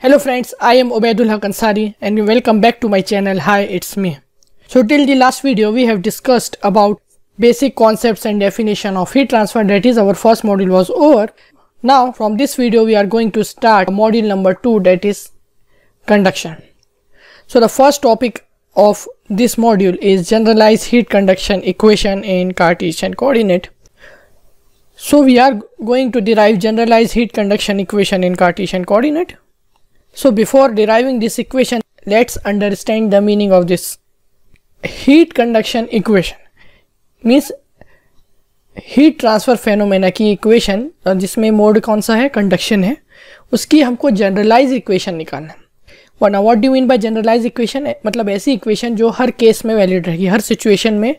Hello friends, I am Obaidul Haq Ansari and welcome back to my channel. Hi, it's me. So till the last video we have discussed about basic concepts and definition of heat transfer that is our first module was over. Now from this video we are going to start module number 2 that is conduction. So the first topic of this module is generalized heat conduction equation in Cartesian coordinate. So we are going to derive generalized heat conduction equation in Cartesian coordinate. So before deriving this equation, let's understand the meaning of this heat conduction equation. Means heat transfer phenomena की equation जिसमें mode कौन सा है? Conduction है। उसकी हमको generalize equation निकालना है। वरना what do mean by generalize equation मतलब ऐसी इक्वेशन जो हर केस में वैलिड रहेगी। हर सिचुएशन में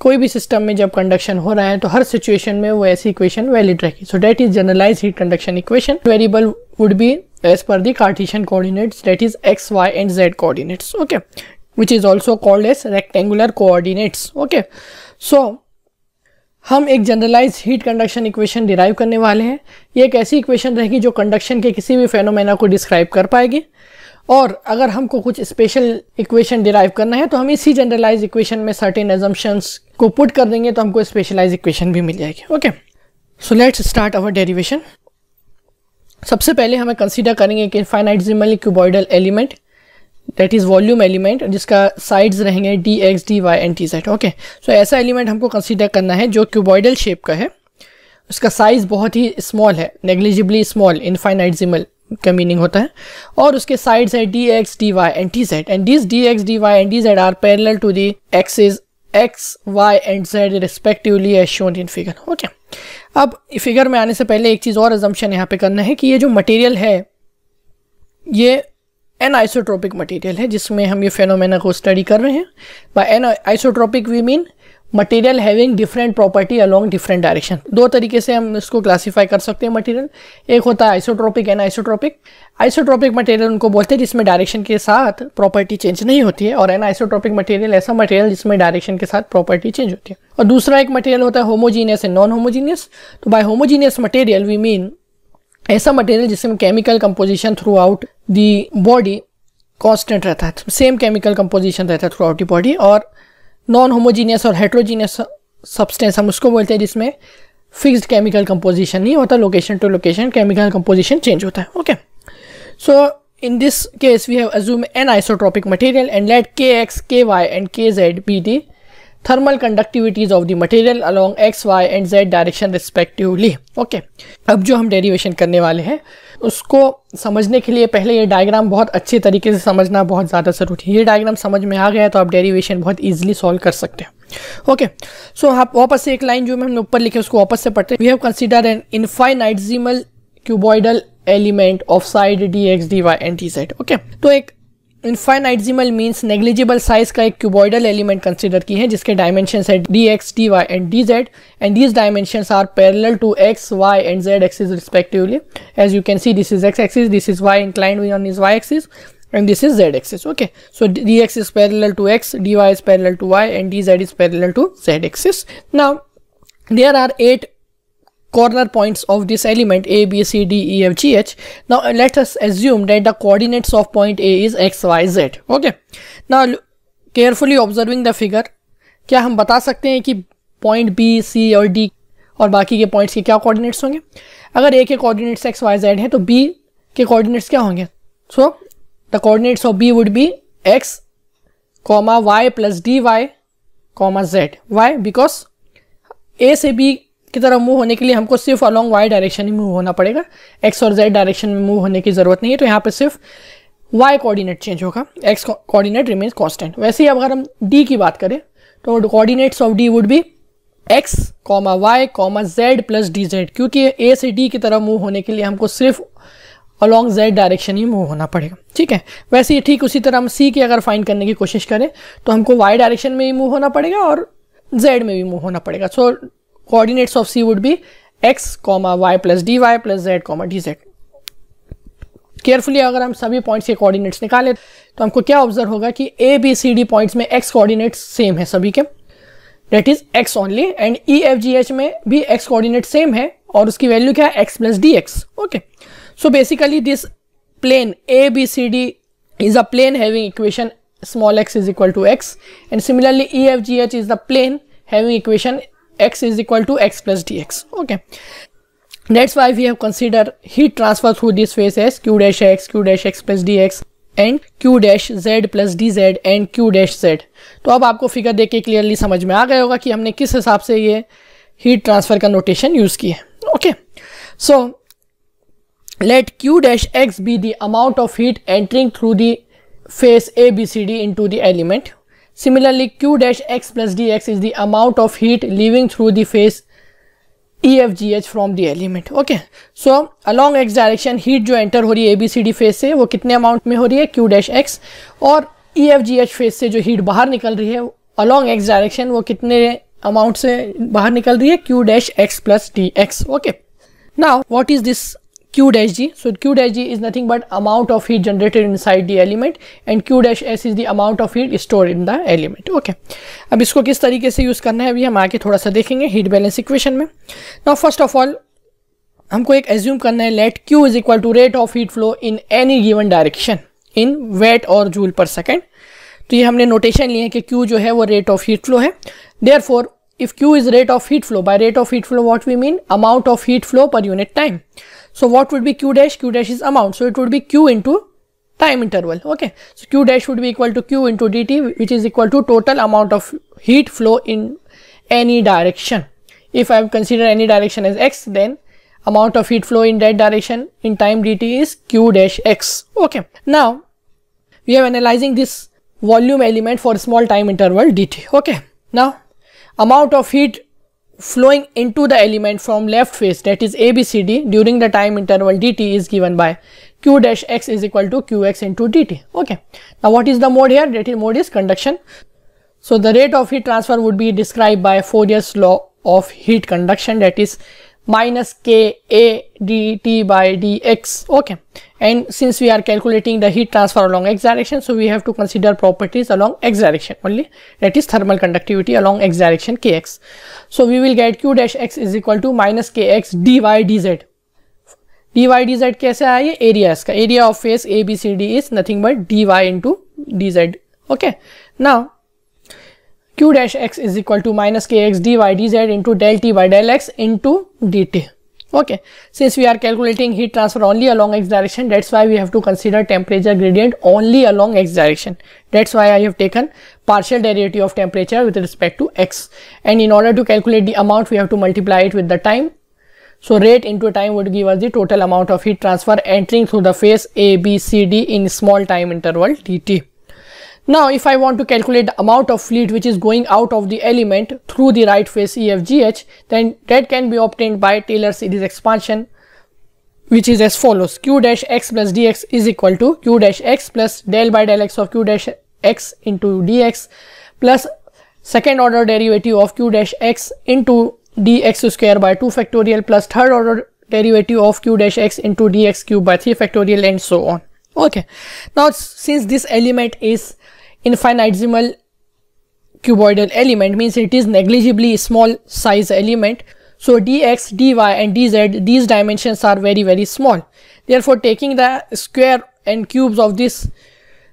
कोई भी सिस्टम में जब कंडक्शन हो रहा है तो हर सिचुएशन में वो ऐसी इक्वेशन वैलिड रहेगी। So that is generalize heat conduction equation variable would be as per the Cartesian coordinates that is X Y and Z coordinates okay which is also called as rectangular coordinates okay so हम एक generalize heat conduction equation derive करने वाले हैं। ये एक ऐसी equation रहेगी जो कंडक्शन के किसी भी फेनोमेना को डिस्क्राइब कर पाएगी। और अगर हमको कुछ स्पेशल इक्वेशन डिराइव करना है तो हम इसी जनरलाइज इक्वेशन में सर्टेन एजम्पन्स को पुट कर देंगे तो हमको स्पेशलाइज इक्वेशन भी मिल जाएगी okay so let's start our derivation सबसे पहले हमें कंसीडर करेंगे कि infinitesimal cuboidal element that is volume element जिसका साइड्स रहेंगे D X D Y and T Z okay so ऐसा एलिमेंट हमको कंसीडर करना है जो क्यूबॉइडल शेप का है। उसका साइज़ बहुत ही स्मॉल है नेग्लिजिबली स्मॉल इनफाइनाइटजिमल का मीनिंग होता है। और उसके साइड्स है D X D Y and T Z and this D X D Y and D Z are parallel to the axis X Y and Z respectively as shown in figure okay अब figure में आने से पहले एक चीज़ और assumption यहाँ पे करना है कि ये जो मटेरियल है, ये एन आइसोट्रोपिक मटेरियल है, जिसमें हम ये फेनोमेना को स्टडी कर रहे हैं। By anisotropic we mean material having different property along different direction दो तरीके से हम इसको क्लासीफाई कर सकते हैं मटेरियल एक होता है isotropic and isotropic isotropic material उनको बोलते हैं जिसमें डायरेक्शन के साथ प्रॉपर्टी चेंज नहीं होती है और एन आइसोट्रोपिक मटेरियल ऐसा मटेरियल जिसमें डायरेक्शन के साथ प्रॉपर्टी चेंज होती है. और दूसरा एक मटेरियल होता है होमोजीनियस एंड नॉन होमोजीनियस तो by homogeneous material we mean ऐसा मटेरियल जिसमें chemical composition throughout the body constant रहता है. सेम केमिकल कंपोजिशन रहता है थ्रू आउट दी बॉडी और नॉन होमोजीनियस और हेट्रोजीनियस सब्सटेंस हम उसको बोलते हैं, जिसमें फिक्स्ड केमिकल कंपोजिशन नहीं होता location to location chemical composition change होता है okay so in this case we have case an have assumed and let K X K Y and K Z be the thermal conductivities of the material along x, y and z direction respectively. Okay. अब जो हम derivation करने वाले हैं, उसको समझने के लिए पहले ये डायग्राम बहुत अच्छे तरीके से समझना बहुत ज़्यादा ज़रूरी है। ये डायग्राम समझ में आ गया तो आप डेरिवेशन बहुत ईजिली सॉल्व कर सकते हैं। ओके सो आप वापस से एक लाइन जो हमने ऊपर लिखे उसको वापस से पढ़ते हैं। We have consider an infinitesimal cuboidal element of side D X D Y and T Z okay तो एक इनफाइनाइटजिमल मीन्स नेग्लिजिबल साइज़ का एक क्यूबॉइडल एलिमेंट कंसिडर की है, जिसके डायमेंशन है D X D Y and D Z and these dimension are parallel to X Y and Z axis respectively as you can see this is X axis this is Y inclined on is Y axis and this is z axis, okay. So, dx is parallel to x, dy is parallel to y, and dz is parallel to z axis. Now, there are eight corner points of this element, a, b, c, d e f, g, h. Now, let us assume that the coordinates of point a is x, y, z. Okay. Now carefully observing the figure, क्या हम बता सकते हैं कि point B C और D और बाकी के पॉइंट्स के क्या कोऑर्डिनेट्स होंगे? अगर ए के कोऑर्डिनेट्स एक्स वाई जेड है तो बी के कोऑर्डिनेट्स क्या होंगे? So the coordinates of B would be X comma Y plus D Y comma Z Y because A से बी की तरफ़ मूव होने के लिए हमको सिर्फ़ अलॉन्ग वाई डायरेक्शन ही मूव होना पड़ेगा. एक्स और जेड डायरेक्शन में मूव होने की ज़रूरत नहीं है तो यहाँ पे सिर्फ़ वाई कोऑर्डिनेट चेंज होगा. एक्स कोऑर्डिनेट रिमेन्स कांस्टेंट वैसे ही अगर हम डी की बात करें तो coordinates of D would be X comma Y comma Z plus D Z क्योंकि ए से डी की तरफ़ मूव होने के लिए हमको सिर्फ़ अलॉन्ग जेड डायरेक्शन ही मूव होना पड़ेगा. ठीक है? वैसे ही ठीक उसी तरह हम सी की अगर फाइंड करने की कोशिश करें तो हमको वाई डायरेक्शन में ही मूव होना पड़ेगा और जेड में भी मूव होना पड़ेगा. So C would be X comma Y plus D Y plus Z comma D Z carefully अगर हम सभी पॉइंट्स के कोऑर्डिनेट्स निकालें तो हमको क्या ऑब्ज़र्व होगा कि A B C D points में एक्स कोऑर्डिनेट्स सेम है सभी के। That is X only and E F G H में भी एक्स कोऑर्डिनेट सेम है और उसकी वैल्यू क्या है? X plus D X okay so basically this plane ABCD is a plane having equation small x is equal to x and similarly EFGH is the plane having equation x is equal to x plus dx. Okay. That's why we have consider heat transfer through this phase as q dash x, q dash x plus dx and q dash z plus D Z and Q dash Z तो अब आपको figure देख के clearly समझ में आ गया होगा कि हमने किस हिसाब से ये हीट ट्रांसफ़र का नोटेशन यूज़ किया है। Okay so let q dash X B the amount of heat entering through the face A B C D into the element Similarly, q dash x plus dx is the amount of heat leaving through the phase EFGH from the element. Okay. So, along x direction heat जो enter हो रही है ABCD phase से वो कितने amount में हो रही है q dash x और EFGH phase से जो heat बाहर निकल रही है along x direction वो कितने amount से बाहर निकल रही है q dash x plus dx. Okay. Now, what is this q dash g so q dash g is nothing but amount of heat generated inside the element and q dash s is the amount of heat stored in the element okay अब इसको किस तरीके से use करना है अभी हम आगे थोड़ा सा देखेंगे हीट बैलेंस इक्वेशन में नाउ फ़र्स्ट ऑफ़ ऑल हमको एक एज्यूम करना है let q is equal to rate of heat flow in any given direction in watt और जूल पर सेकेंड तो ये हमने नोटेशन लिए हैं कि q जो है वो रेट ऑफ़ हीट फ्लो है therefore if q is rate of heat flow by rate of heat flow what we mean amount of heat flow per unit time So what would be Q dash? Q dash is amount. So it would be Q into time interval. Okay. So Q dash would be equal to Q into dt which is equal to total amount of heat flow in any direction. If I consider any direction as x then amount of heat flow in that direction in time dt is Q dash x. Okay. Now we are analyzing this volume element for small time interval dt. Okay. Now amount of heat flowing into the element from left face that is ABCD during the time interval dt is given by q dash x is equal to qx into dt. Okay. Now what is the mode here? That is mode is conduction. So the rate of heat transfer would be described by Fourier's law of heat conduction that is minus k a dt by dx. Okay and since we are calculating the heat transfer along x direction so we have to consider properties along x direction only that is thermal conductivity along x direction kx so we will get q dash x is equal to minus kx dy dz dy dz kaise aaya area iska area of face abcd is nothing but dy into dz okay now q dash x is equal to minus kx dy dz into del t by del x into dt. Okay. Since we are calculating heat transfer only along x direction that's why we have to consider temperature gradient only along x direction. That's why i have taken partial derivative of temperature with respect to x. And in order to calculate the amount we have to multiply it with the time. So rate into time would give us the total amount of heat transfer entering through the phase a b c d in small time interval dt now, if I want to calculate the amount of fluid which is going out of the element through the right phase EFGH, then that can be obtained by Taylor series expansion which is as follows q dash x plus dx is equal to q dash x plus del by del x of q dash x into dx plus second order derivative of q dash x into dx square by 2 factorial plus third order derivative of q dash x into dx cube by 3 factorial and so on. Okay. Now, since this element is infinitesimal cuboidal element means it is negligibly small size element. So dx dy and dz these dimensions are very very small. Therefore taking the square and cubes of this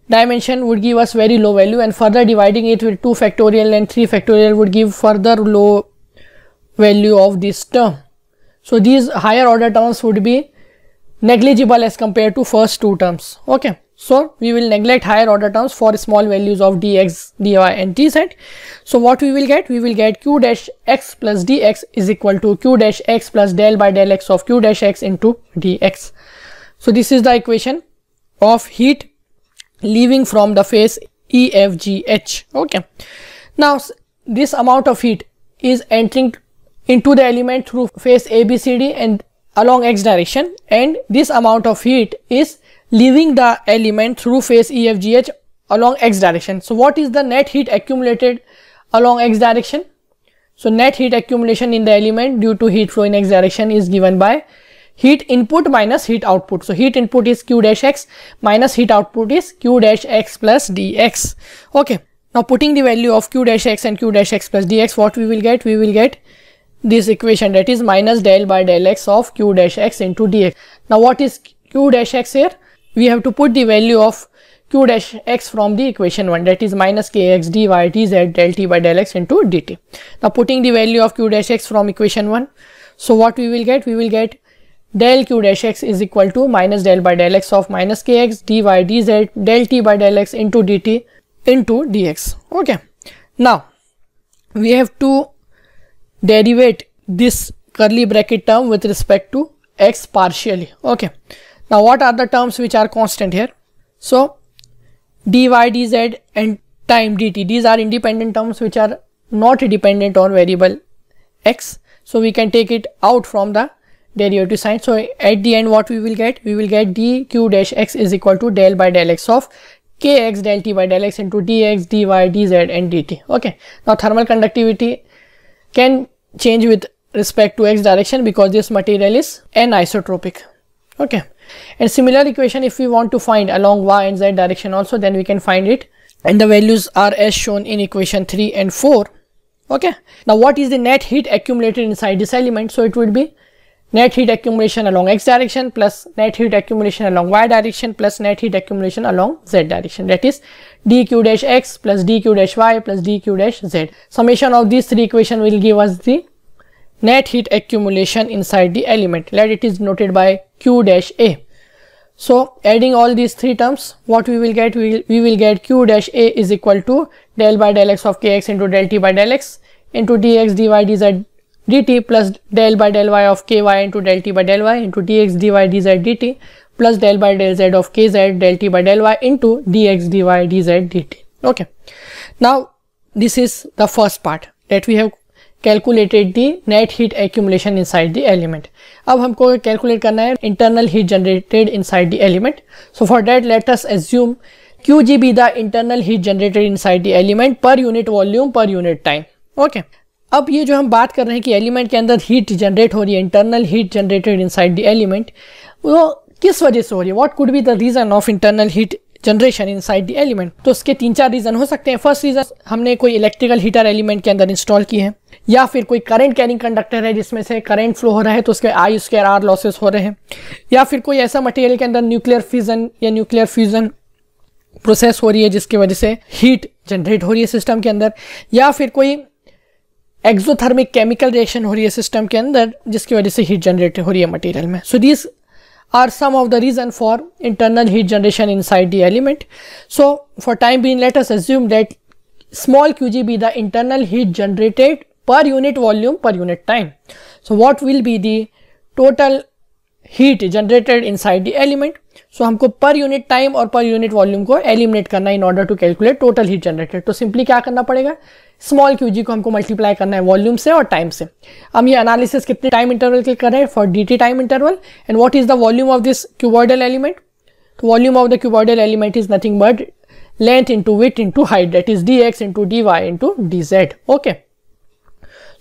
dimension would give us very low value and further dividing it with 2 factorial and 3 factorial would give further low value of this term. So these higher order terms would be negligible as compared to first two terms. Okay so we will neglect higher order terms for small values of dx, dy and dz. So what we will get? We will get q dash x plus dx is equal to q dash x plus del by del x of q dash x into dx. So this is the equation of heat leaving from the phase EFGH. Okay. Now this amount of heat is entering into the element through phase ABCD and along x direction and this amount of heat is leaving the element through phase EFGH along x direction. So what is the net heat accumulated along x direction? So net heat accumulation in the element due to heat flow in x direction is given by heat input minus heat output. So heat input is q dash x minus heat output is q dash x plus dx. Okay. Now putting the value of q dash x and q dash x plus dx what we will get? We will get this equation that is minus del by del x of q dash x into dx. Now what is q dash x here? We have to put the value of q dash x from the equation 1 that is minus kx dy dz del t by del x into dt. Now putting the value of q dash x from equation 1. So what we will get? We will get del q dash x is equal to minus del by del x of minus kx dy dz del t by del x into dt into dx. Okay. Now we have to derivate this curly bracket term with respect to x partially. Okay. Now what are the terms which are constant here? So dy dz and time dt these are independent terms which are not dependent on variable x. So we can take it out from the derivative sign. So at the end what we will get? We will get dq dash x is equal to del by del x of kx del t by del x into dx dy dz and dt. Okay. Now thermal conductivity can change with respect to x direction because this material is anisotropic. Okay and similar equation if we want to find along y and z direction also then we can find it. And the values are as shown in equation 3 and 4 okay. Now what is the net heat accumulated inside this element? So it would be net heat accumulation along x direction plus net heat accumulation along y direction plus net heat accumulation along z direction. That is dq dash x plus dq dash y plus dq dash z. Summation of these three equation will give us the net heat accumulation inside the element. Let it is noted by q dash a. So adding all these three terms what we will get? We will, we will get q dash a is equal to del by del x of kx into del t by del x into dx dy dz dt plus del by del y of ky into del t by del y into dx dy dz dt plus del by del z of kz del t by del y into dx dy dz dt. Okay. Now this is the first part that we have calculated the net heat accumulation inside the element अब हमको calculate करना है internal heat generated inside the element so for that let's assume Q G be the internal heat generated inside the element per unit volume per unit time okay अब ये जो हम बात कर रहे हैं कि एलिमेंट के अंदर हीट जनरेट हो रही है internal heat generated inside the element वो किस वजह से हो रही है? What could be the reason of internal heat generation inside the element तो उसके तीन चार रीजन हो सकते हैं. फ़र्स्ट रीजन हमने कोई इलेक्ट्रिकल हीटर एलिमेंट के अंदर इंस्टॉल की है. या फिर कोई करंट कैरिंग कंडक्टर है जिसमें से करंट फ्लो हो रहा है तो उसके आई स्क्र आर लॉसेस हो रहे हैं. या फिर कोई ऐसा मटेरियल के अंदर न्यूक्लियर फ्यूजन या न्यूक्लियर फ्यूजन प्रोसेस हो रही है जिसकी वजह से हीट जनरेट हो रही है सिस्टम के अंदर. या फिर कोई एक्जोथर्मिक केमिकल रिएक्शन हो रही है सिस्टम के अंदर जिसकी वजह से हीट जनरेट हो रही है मटेरियल में. So this are some of the reason for internal heat generation inside the element. So for time being let us assume that small qg be the internal heat generated per unit volume per unit time. So what will be the total heat generated inside the element? So, हमको per unit time और per unit volume को eliminate करना in order to calculate total heat generated तो simply क्या करना पड़ेगा? Small q जी को हमको मल्टीप्लाई करना है वॉल्यूम से और टाइम से. हम ये एनालिसिस कितने टाइम इंटरवल के कर रहे हैं? For d t time interval and what is the volume of this cuboidal element तो volume of the cuboidal element is nothing but length into width into height that is d x into d y into d z okay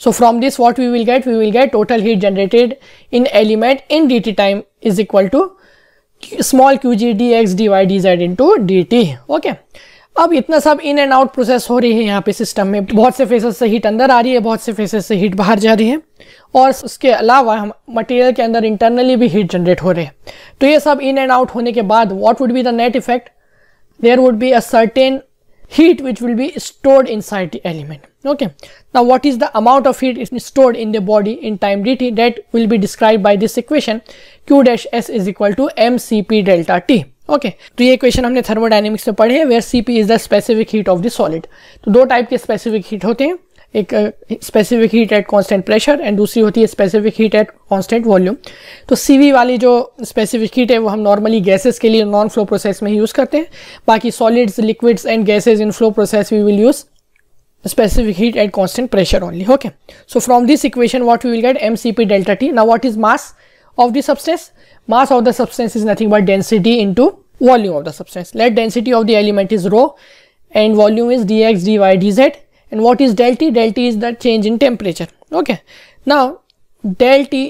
so, from this, what we will get? We will get total heat generated in element in dt time is equal to small d z into d t okay अब इतना सब in and out process हो रही है यहाँ पे system में। बहुत से फेसेस से हीट अंदर आ रही है, बहुत से फेसेस से हीट बाहर जा रही है। और उसके अलावा हम मटेरियल के अंदर इंटरनली भी हीट जनरेट हो रहे हैं। तो ये सब इन एंड आउट होने के बाद what would be the net effect there would be a certain heat which will be stored inside the element okay now what is the amount of heat is stored in the body in time dt that will be described by this equation q dash s is equal to mcp delta t okay okay, तो ये equation हमने thermodynamics में पढ़े हैं where CP is the specific heat of the solid तो दो type के specific heat होते हैं एक specific heat at constant pressure and दूसरी होती है specific heat at constant volume तो सीवी वाली जो स्पेसिफिक हीट है, वो हम नॉर्मली गैसेस के लिए नॉन फ्लो प्रोसेस में ही यूज़ करते हैं। बाकी solids liquids and gases in flow process we will use specific heat at constant pressure only okay so from this equation what we will get m c p delta t ना what is mass of the substance mass of the substance is nothing but density into volume of the substance let density of the element is rho and volume is d x d y d z and what is del t? Del t is the change in temperature. Okay. Now, del t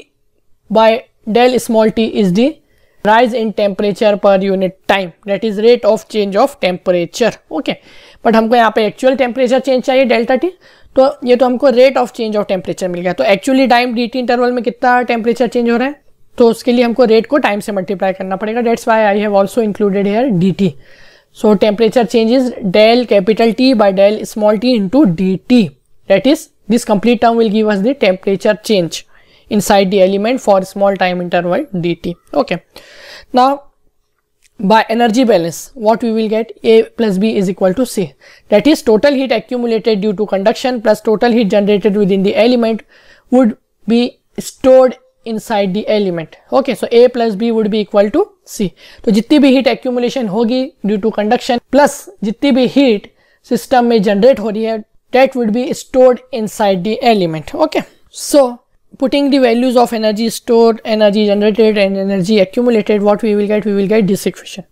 by del small t is the rise in temperature per unit time. That is rate of change of temperature. Okay. But हमको यहाँ पे actual temperature change चाहिए delta t तो ये तो हमको rate of change of temperature मिल गया. तो actually time d t interval में कितना टेम्परेचर चेंज हो रहा है? तो उसके लिए हमको रेट को टाइम से मल्टीप्लाई करना पड़ेगा. That's why I have also included here d t So temperature changes del capital T by del small t into dt. That is this complete term will give us the temperature change inside the element for small time interval dt. Okay. Now by energy balance what we will get a plus b is equal to c that is total heat accumulated due to conduction plus total heat generated within the element would be stored inside the element okay so a plus b would be equal to c तो जितनी भी heat accumulation होगी due to conduction plus जितनी भी heat system में generate हो रही है that would be stored inside the element okay so putting the values of energy stored energy generated and energy accumulated what we will get we will get this equation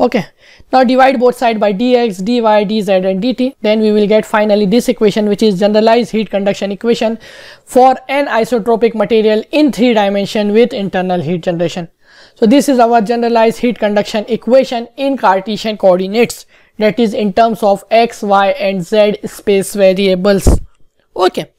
okay now divide both side by dx dy dz and dt. Then we will get finally this equation which is generalized heat conduction equation for an isotropic material in three dimension with internal heat generation. So this is our generalized heat conduction equation in cartesian coordinates. That is in terms of x y and z space variables. Okay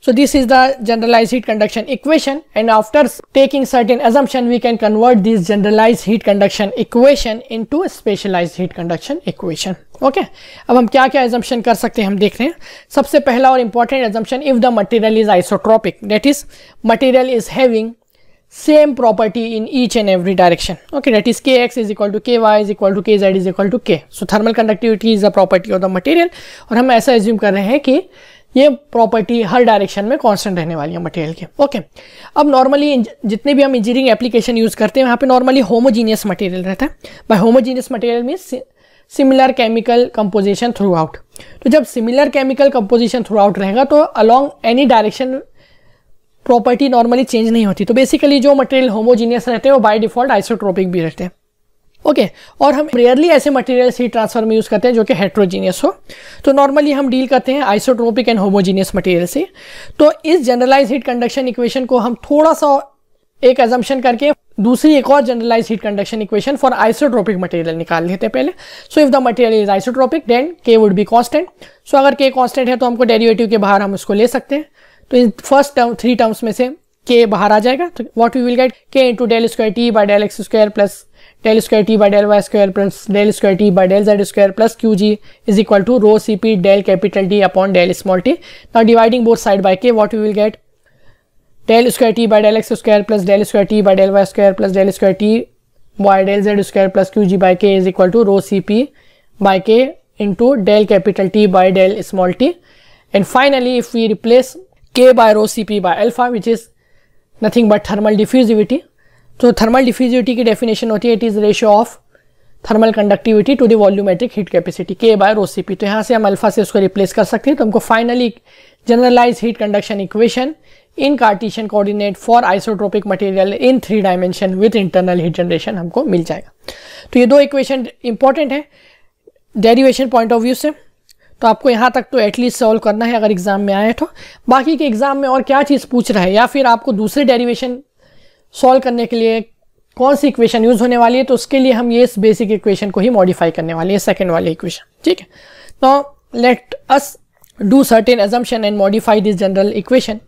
so this is the generalized heat conduction equation and after taking certain assumption we can convert this generalized heat conduction equation into a specialized heat conduction equation okay okay? अब हम क्या क्या assumption कर सकते हैं हम देख रहे हैं सबसे पहला और important assumption if the material is isotropic that is material is having same property in each and every direction okay that is kx is equal to ky is equal to kz is equal to k so thermal conductivity is a property of the material और हम ऐसा assume कर रहे हैं कि ये property हर direction में कांस्टेंट रहने वाली है मटेरियल के। ओके अब नॉर्मली जितने भी हम इंजीनियरिंग एप्लीकेशन यूज़ करते हैं, वहाँ पे नॉर्मली होमोजीनियस मटेरियल रहता है। By homogeneous material means similar chemical composition throughout तो जब similar chemical composition throughout रहेगा तो along any direction property normally change नहीं होती। तो बेसिकली जो मटेरियल होमोजीनियस रहते हैं, वो बाय डिफ़ॉल्ट आइसोट्रोपिक भी रहते हैं। ओके okay, और हम रेयरली ऐसे मटेरियल हीट ट्रांसफ़र में यूज़ करते हैं जो कि हेट्रोजीनियस हो। तो नॉर्मली हम डील करते हैं आइसोट्रोपिक एंड होमोजीनियस मटेरियल से। तो इस जनरलाइज हीट कंडक्शन इक्वेशन को हम थोड़ा सा एक एजम्पन करके दूसरी एक और generalise heat conduction equation for isotropic material निकाल लेते हैं पहले। So if the material is isotropic then k would be constant so अगर के कांस्टेंट है तो हमको डेरिवेटिव के बाहर हम उसको ले सकते हैं। तो इन फ़र्स्ट टर्म थ्री टर्म्स में से के बाहर आ जाएगा। तो what we will get k into del square t by del x square plus del square t by del y square plus del square t by del z square plus qg is equal to rho cp del capital D upon del small t. Now dividing both side by k, what we will get? Del square t by del x square plus del square t by del y square plus del square t by del z square plus qg by k is equal to rho cp by k into del capital T by del small t. And finally, if we replace k by rho cp by alpha, which is nothing but thermal diffusivity, तो thermal diffusivity की definition होती है it is ratio of thermal conductivity to the volumetric heat capacity k by rho c p तो यहाँ से हम alpha से उसको रिप्लेस कर सकते हैं। तो हमको finally generalise heat conduction equation in Cartesian coordinate for isotropic material in three dimension with internal heat generation हमको मिल जाएगा। तो ये दो इक्वेशन इंपॉर्टेंट है। डेरिवेशन पॉइंट ऑफ़ व्यू से। तो आपको यहाँ तक तो एटलीस्ट सॉल्व करना है अगर एग्ज़ाम में आए तो। बाकी के एग्ज़ाम में और क्या चीज़ पूछ रहा है या फिर आपको दूसरे डेरिवेशन सॉल्व करने के लिए कौन सी इक्वेशन यूज़ होने वाली है तो उसके लिए हम ये इस बेसिक इक्वेशन को ही मॉडिफाई करने वाले हैं सेकेंड वाले इक्वेशन ठीक है? तो let us do certain assumption and modify this general equation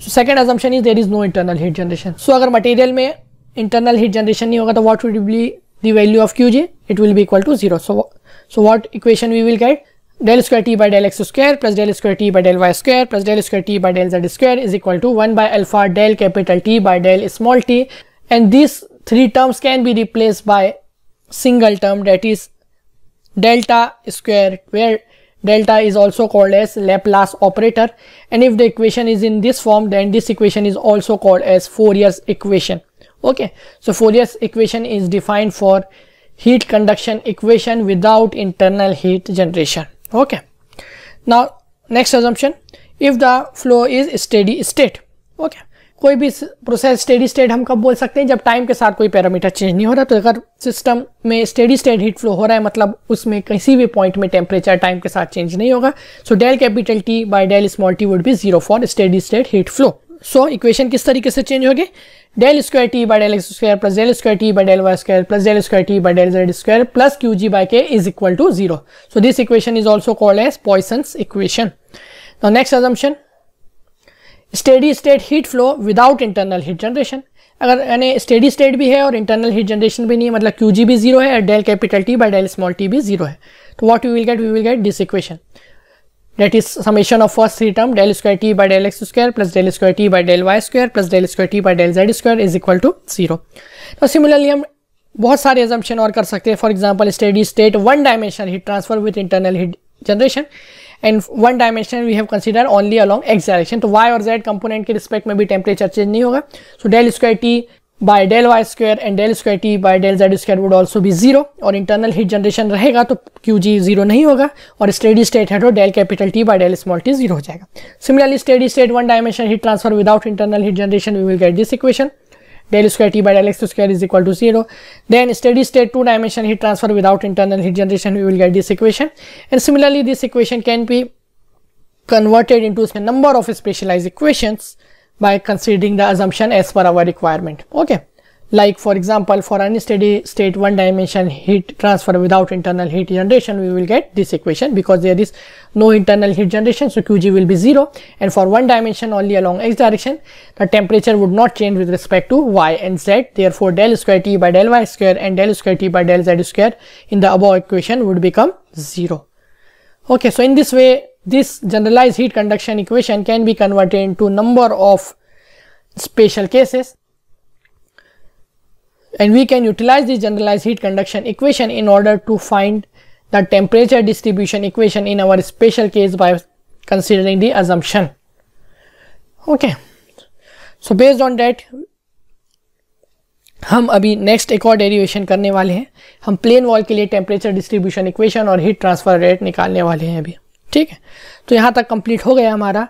so second assumption is there is no internal heat generation so अगर मटेरियल में इंटरनल हीट जनरेशन नहीं होगा तो what would be the value of q g it will be equal to zero so So what equation we will get? Del square t by del x square plus del square t by del y square plus del square t by del z square is equal to 1 by alpha del capital T by del small t. And these three terms can be replaced by single term that is delta square where delta is also called as Laplace operator. And if the equation is in this form then this equation is also called as Fourier's equation. Okay. So Fourier's equation is defined for heat conduction equation without internal heat generation okay. Now, next assumption. If the flow is steady state. Okay. कोई भी process steady state हम कब बोल सकते हैं? जब time के साथ कोई पैरामीटर चेंज नहीं हो रहा तो अगर सिस्टम में स्टेडी स्टेट हीट फ्लो हो रहा है मतलब उसमें किसी भी पॉइंट में टेम्परेचर टाइम के साथ चेंज नहीं होगा। So del capital t by del small t would be zero for steady state heat flow so equation किस तरीके से चेंज होगी? Del square t by del x square plus del square t by del y square plus del square t by del z square plus q g by k is equal to zero so this equation is also called as Poisson equation next assumption steady state heat flow without internal heat generation अगर, यानी steady state भी है और internal heat generation भी नहीं है मतलब q g भी ज़ीरो है del capital t by del small t भी ज़ीरो है। तो what you will get we will get this equation that is summation of first three term, del square t by del x square plus del square t by del y square plus del square t by del z square is equal to zero. तो similarly हम बहुत सारे assumption और कर सकते हैं. For example steady state one dimension heat transfer with internal heat generation and one dimension we have consider only along x direction तो y और जेड कंपोनेंट के रिस्पेक्ट में भी टेम्परेचर चेंज नहीं होगा. So del square t by del y square and del square t by del z square would also भी zero और internal heat generation रहेगा तो क्यू जी ज़ीरो नहीं होगा और स्टेडी स्टेट है तो del capital t by del small t zero हो जाएगा। Similarly steady state one dimension heat transfer without internal heat generation we will get this equation del square t by del x square is equal to zero then steady state two dimension heat transfer without internal heat generation we will get this equation and similarly this equation can be converted in number of specialise equation by considering the assumption as per our requirement. Okay. Like for example for unsteady state one dimension heat transfer without internal heat generation we will get this equation because there is no internal heat generation so qg will be 0 and for one dimension only along x direction the temperature would not change with respect to y and z. Therefore del square t by del y square and del square t by del z square in the above equation would become 0 okay so in this way this generalized heat conduction equation can be converted into number of special cases and we can utilize this generalized heat conduction equation in order to find the temperature distribution equation in our special case by considering the assumption okay so based on that हम अभी next एक और derivation करने वाले हैं हम plane wall के लिए टेम्परेचर डिस्ट्रीब्यूशन इक्वेशन और हीट ट्रांसफ़र रेट निकालने वाले हैं अभी ठीक है? तो यहाँ तक कंप्लीट हो गया हमारा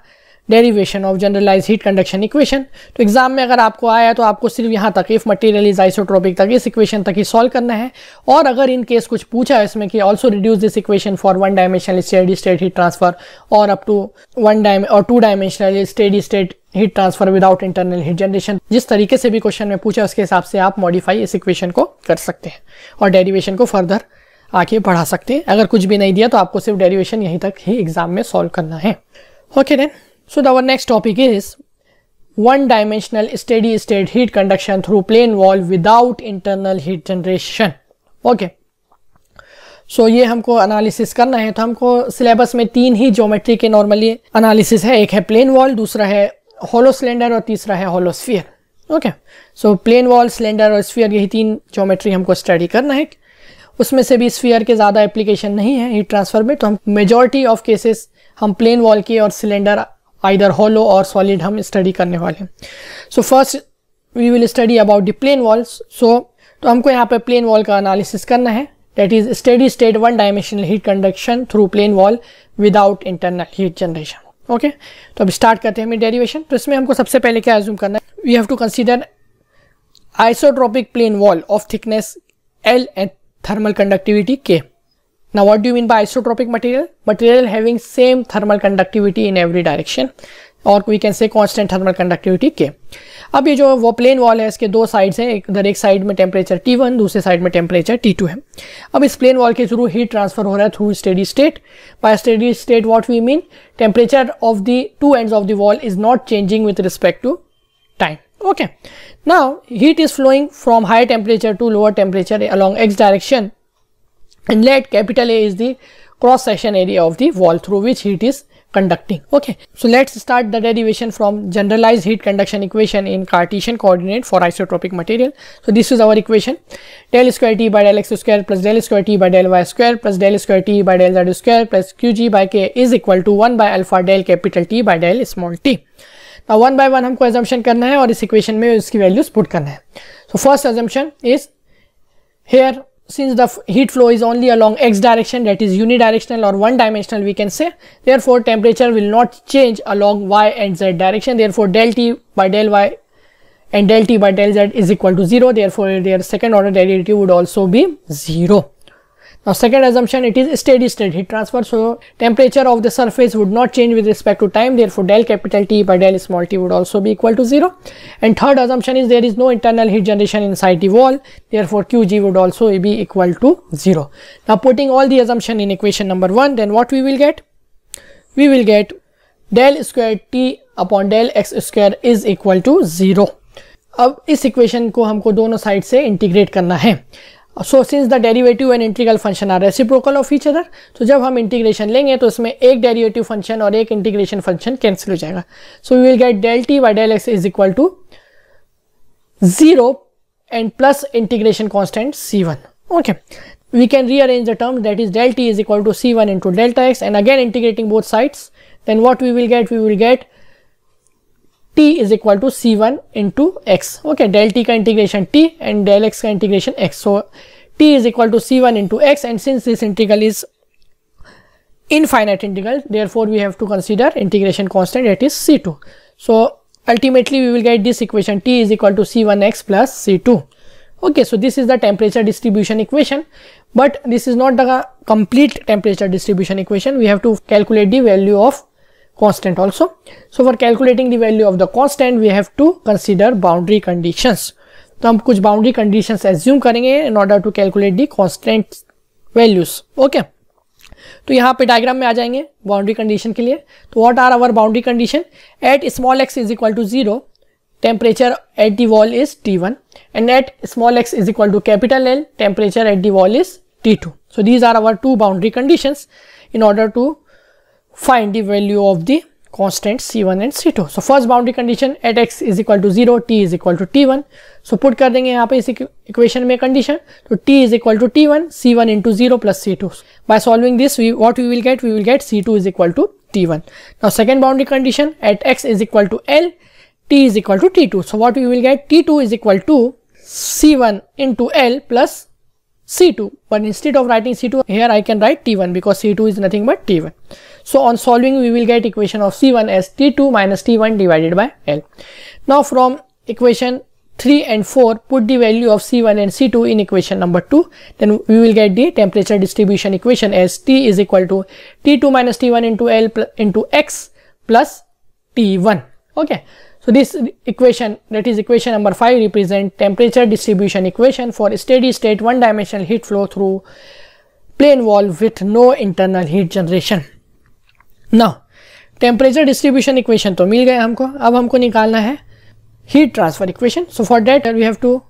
derivation of generalise heat conduction equation तो एग्ज़ाम में अगर आपको आया तो आपको सिर्फ़ यहाँ तक इफ़ मटेरियल इज़ आइसोट्रोपिक तक, इस इक्वेशन तक ही सॉल्व करना है। और अगर इन केस कुछ पूछा है इसमें कि also reduce this equation for one dimensional steady state heat transfer और अप टू वन डायम और two dimensional steady state heat transfer without internal heat generation जिस तरीके से भी क्वेश्चन में पूछा उसके हिसाब से आप मॉडिफाई इस इक्वेशन को कर सकते हैं और डेरिवेशन को फर्दर आगे बढ़ा सकते हैं। अगर कुछ भी नहीं दिया तो आपको सिर्फ़ डेरिवेशन यहीं तक ही एग्ज़ाम में सॉल्व करना है। Okay then so our next topic is one dimensional steady state heat conduction through plane wall without internal heat generation. Okay. So ये हमको एनालिसिस करना है। तो हमको सिलेबस में तीन ही ज्योमेट्री के नॉर्मली एनालिसिस है। एक है प्लेन वॉल दूसरा है होलो सिलेंडर और तीसरा है hollow sphere okay so plane wall cylinder और स्फीयर यही तीन ज्योमेट्री हमको स्टडी करना है। उसमें से भी स्फीयर के ज़्यादा एप्लीकेशन नहीं है हीट ट्रांसफ़र में तो हम मेजॉरिटी ऑफ़ केसेस हम प्लेन वॉल की और सिलेंडर आइदर होलो और सॉलिड हम स्टडी करने वाले हैं। So first we will study about the plane walls so तो हमको यहाँ पे प्लेन वॉल का एनालिसिस करना है। That is steady state one dimensional heat conduction through plane wall without internal heat generation okay तो अब स्टार्ट करते हैं हमें डेरिवेशन तो इसमें हमको सबसे पहले क्या एज्यूम करना है? We have to consider isotropic plane wall of thickness l and thermal conductivity K. Now, what do you mean by isotropic material? Material having same thermal conductivity in every direction. और we can say constant thermal conductivity k अब ये जो वो plane wall है, इसके दो sides हैं इधर एक साइड में टेम्परेचर T1 दूसरे साइड में टेम्परेचर T2 है। अब इस प्लेन वॉल के थ्रू हीट ट्रांसफ़र हो रहा है through steady state by steady state what we mean temperature of the two ends of the wall is not changing with respect to time okay. Now heat is flowing from high temperature to lower temperature along x direction. And let capital A is the cross section area of the wall through which heat is conducting. Okay. So let's start the derivation from generalized heat conduction equation in cartesian coordinate for isotropic material. So this is our equation. Del square t by del x square plus del square t by del y square plus del square t by del z square plus qg by k is equal to 1 by alpha del capital T by del small t ना one by one हमको assumption करना है और इस equation में उसकी values put करना है। So first assumption is here since the heat flow is only along x direction that is unidirectional और one dimensional we can say therefore temperature will not change along y and z direction therefore del t by del y and del t by del z is equal to zero therefore their second order derivative would also be zero now second assumption it is steady state heat transfer so temperature of the surface would not change with respect to time therefore del capital T by del small t would also be equal to 0 and third assumption is there is no internal heat generation inside the wall therefore Qg would also be equal to 0. Now putting all the assumption in equation number 1 then what we will get? We will get del square T upon del x square is equal to 0. अब इस equation को हमको दोनों side से integrate करना है so since the derivative and integral function are reciprocal of each other तो जब हम इंटीग्रेशन लेंगे तो इसमें एक डेरिवेटिव फ़ंक्शन और एक इंटीग्रेशन फ़ंक्शन कैंसिल हो जाएगा। So we will get del t by del x is equal to zero and plus integration constant c one okay we we can rearrange the term, that is, del t is equal to c1 into delta x and again integrating both sides. Then what we will get? We will get t is equal to c1 into x. Okay del t ka integration t and del x ka integration x. So t is equal to c1 into x and since this integral is infinite integral therefore we have to consider integration constant that is c2 so ultimately we will get this equation t is equal to c1x plus c2 okay so this is the temperature distribution equation but this is not the complete temperature distribution equation. We have to calculate the value of constant also so for calculating the value of the constant we have to consider boundary conditions तो हम कुछ boundary conditions assume करेंगे in order to calculate the constant values okay तो यहाँ पे diagram में आ जाएँगे boundary condition के लिए तो what are our boundary condition at small x is equal to zero temperature at the wall is T1 and at small x is equal to capital L temperature at the wall is T2. So these are our two boundary conditions in order to find the value of the constant C1 and C2. So first boundary condition at x is equal to 0, t is equal to t1. So put कर देंगे यहाँ पे इस equation में condition तो t is equal to t1, c1 into 0 plus c2. By solving this, we what we will get? We will get c2 is equal to t1. Now second boundary condition at x is equal to L, t is equal to t2. So what we will get t2 is equal to c1 into L plus c2 but instead of writing c2 here I can write t1 because c2 is nothing but t1. So on solving we will get equation of c1 as t2 minus t1 divided by L. Now from equation 3 and 4 put the value of c1 and c2 in equation number 2 then we will get the temperature distribution equation as t is equal to t2 minus t1 into L into x plus t1 okay so this equation that is equation number 5 represent temperature distribution equation for steady state one dimensional heat flow through plane wall with no internal heat generation. Now temperature distribution equation तो मिल गया हमको अब हमको निकालना है heat transfer equation. So for that we have to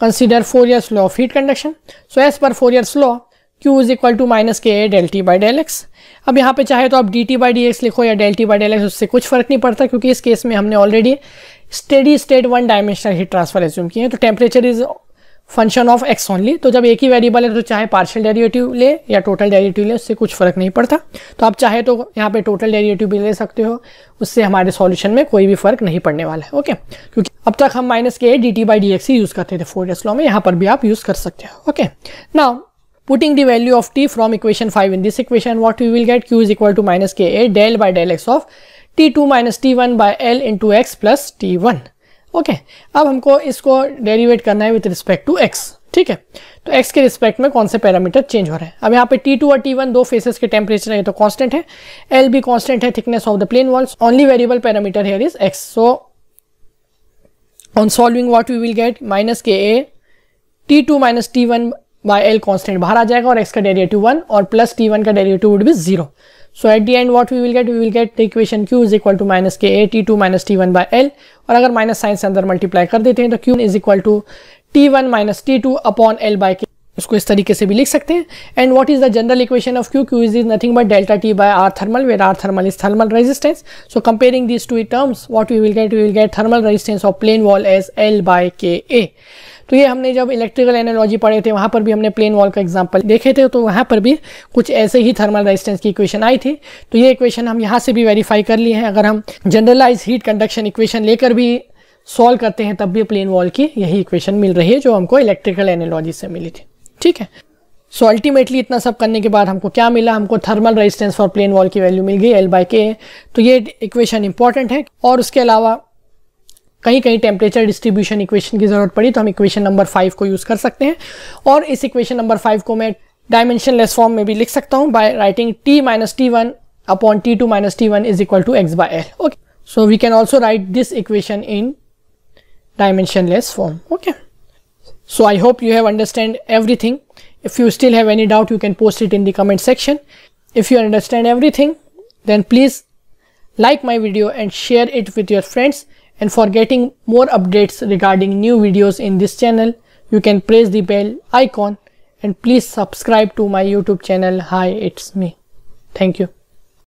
consider Fourier's law of heat conduction. So as per Fourier's law Q is equal to minus k del T by del X. अब यहाँ पे चाहे तो आप d t by d x लिखो या del t by del x उससे कुछ फ़र्क नहीं पड़ता क्योंकि इस केस में हमने already steady state one dimensional heat transfer assume किए हैं। तो temperature is function of x only तो जब एक ही वेरिएबल है तो चाहे पार्शियल डेरिवेटिव ले या टोटल डेरिवेटिव ले, उससे कुछ फ़र्क नहीं पड़ता। तो आप चाहे तो यहाँ पे टोटल डेरिवेटिव भी ले सकते हो, उससे हमारे सॉल्यूशन में कोई भी फ़र्क नहीं पड़ने वाला है ओके क्योंकि अब तक हम minus k A d T by d x he use करते थे फोर लॉ में। यहाँ पर भी आप यूज़ कर सकते हो okay now Putting the value of t from equation 5 in this equation, what we will get? Q is equal to minus ka del by del x of t2 minus t1 by l into x plus t1. Okay okay. अब हमको इसको derivate करना है with respect to x ठीक है? तो x के respect में कौन से पैरामीटर चेंज हो रहे हैं? अब यहाँ पे T2 और T1 दो फेसेस के टेम्परेचर है तो कांस्टेंट है। L भी कांस्टेंट है thickness of the plane walls only variable parameter here is x. So on solving what we will get minus k A T two minus T one by L constant बाहर आ जाएगा और x का derivative one और plus T one का derivative would be zero so at the end what we will get we will get equation q is equal to minus k A T two minus T one by L और अगर minus sign से अंदर multiply कर देते हैं तो q is equal to T one minus T two upon L by k उसको इस तरीके से भी लिख सकते हैं। And what is the general equation of q q is is nothing but delta T by R thermal where R thermal is thermal resistance so comparing this two terms what we will get we will get thermal resistance of plane wall as L by k A तो ये हमने जब electrical analogy पढ़े थे वहाँ पर भी हमने प्लेन वॉल का एग्ज़ाम्पल देखे थे तो वहाँ पर भी कुछ ऐसे ही थर्मल रेजिस्टेंस की इक्वेशन आई थी। तो ये इक्वेशन हम यहाँ से भी वेरीफाई कर लिए हैं। अगर हम जनरलाइज हीट कंडक्शन इक्वेशन लेकर भी सॉल्व करते हैं तब भी प्लेन वॉल की यही इक्वेशन मिल रही है जो हमको इलेक्ट्रिकल एनोलॉजी से मिली थी। ठीक है? सो so, अल्टीमेटली इतना सब करने के बाद हमको क्या मिला? हमको thermal resistance for plane wall की वैल्यू मिल गई एल बाई के तो ये इक्वेशन इंपॉर्टेंट है। और उसके अलावा कहीं कहीं टेम्परेचर डिस्ट्रीब्यूशन इक्वेशन की ज़रूरत पड़ी तो हम इक्वेशन नंबर फाइव को यूज़ कर सकते हैं। और इस इक्वेशन नंबर फाइव को मैं डायमेंशन लेस फॉर्म में भी लिख सकता हूँ by writing T minus T one upon T two minus T one is equal to x by L okay so we can also write this equation in dimensionless form okay so, i hope you have understand everything. If you still have any doubt, you can post it in the comment section. If you understand everything, then please like my video and share it with your friends. And for getting more updates regarding new videos in this channel, you can press the bell icon and please subscribe to my YouTube channel. Hi, it's me. Thank you.